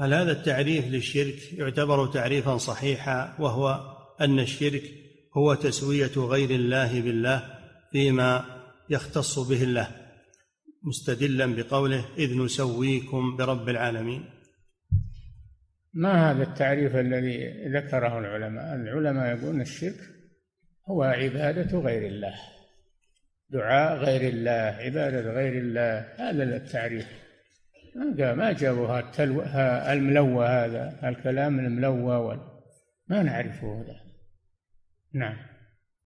هل هذا التعريف للشرك يعتبر تعريفا صحيحا وهو أن الشرك هو تسوية غير الله بالله فيما يختص به الله؟ مستدلا بقوله إذ نسويكم برب العالمين. ما هذا التعريف الذي ذكره العلماء؟ العلماء يقولون الشرك هو عبادة غير الله دعاء غير الله عبادة غير الله هذا التعريف. ما جابوا التلو الملوى هذا الكلام الملوى ما نعرفه هذا. نعم.